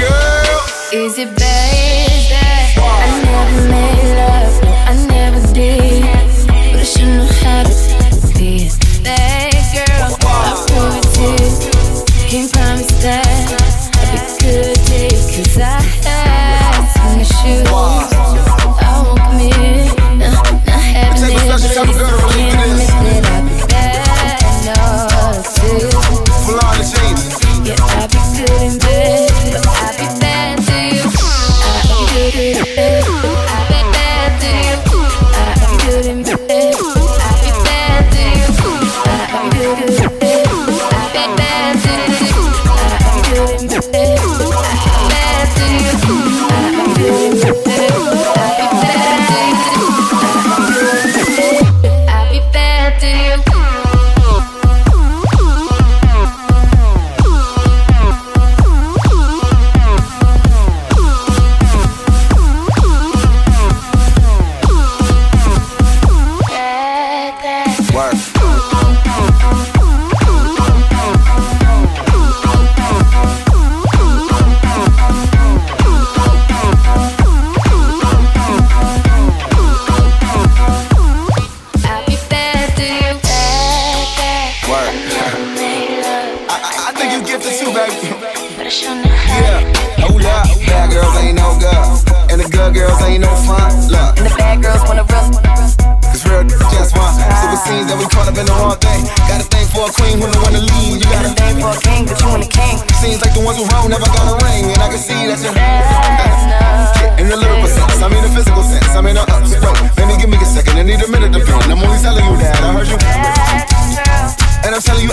Girl. Is it bad that I never I'll bad. Work. Made love, I, I, I think you gifted too, baby. but I should know how. Yeah. Hold up. Bad girls ain't no good. And the good girls ain't no fun. Look. And the bad girls wanna run. It's real just fun. So it seems that we caught up in the wrong thing. Got a thing for a queen who don't wanna leave. You Got gotta a thing for a king, but you want a king. Seems like the ones who wrong never got a ring. And I can see that you're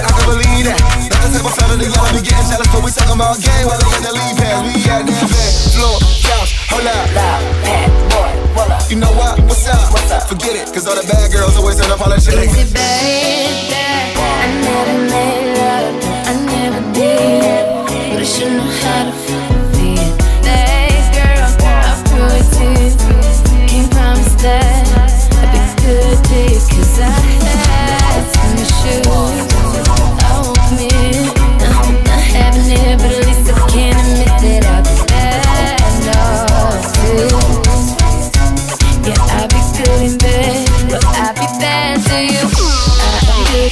I can believe that. Not the type of fella that y'all be getting jealous, but we talking about game while they got the lead pass. We at that bed, floor, couch, hold up. Loud, bad boy, what? You know what? What's up? What's up? Forget it, cause all the bad girls always end up apologetic. Is it bad that I never made love? I never did. But I should know how to be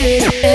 Yeah,